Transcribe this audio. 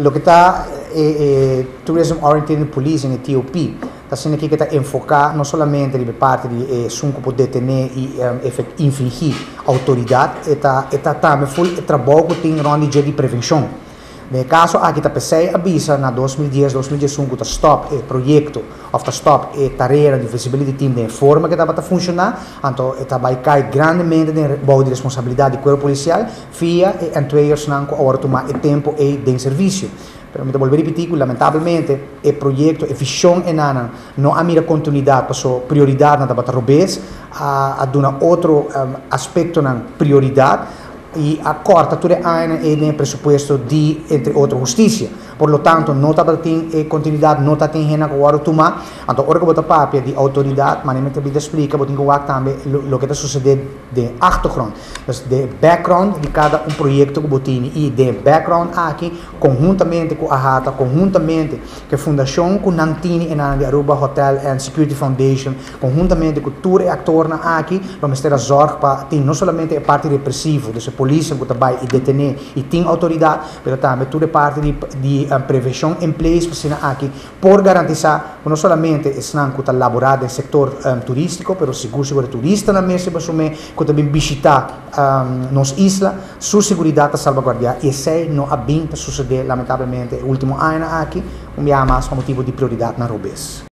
Lo que está eh, eh, Tourism Oriented Police em Etiópia está sendo aqui que está enfocar não somente de parte de eh, sunco poder ter e um, infligir autoridade, está está também full trabalho que tem de prevenção. No caso, aqui está pensei avisa na 2010, 2015 está stop o projeto, ou está stop a tarefa de visibility team de forma que estava a funcionar, então está vai cair grandemente de boa de responsabilidade do corpo policial, via e entregadores não agora tomar o tempo e de serviço. Me volver a repetir, lamentavelmente, o projeto, a visão é nana, não há mira continuidade, passou prioridade na bata robês, a, a dar outro um, aspecto na prioridade, e a corta tudo ano e nem pressuposto de entre outras justiça por lo tanto não está tem e continuidade não está tem rena agora tomar então ora que bota papel de autoridade mas nem me explica botin que wak também lo que está sucedendo de achtergrond. Dus de background de cada um projeto que botin e de background aqui conjuntamente com a Hata conjuntamente com a fundação com Nantini e na Aruba Hotel and Security Foundation. Conjuntamente com tour e ator aqui vamos ter a zorg para tem não somente a parte repressiva dus polícia que trabalha e detener e tem autoridade, mas também toda parte de, de um, prevenção em place para aqui por garantizar não somente estão que laborado no setor um, turístico, mas seguro seguro turista na mesa para assumir que também visitar um, nos isla, sua segurança salvaguardar e se não há bem para suceder lamentavelmente último ano aqui, um dia mais motivo de prioridade na Rubens.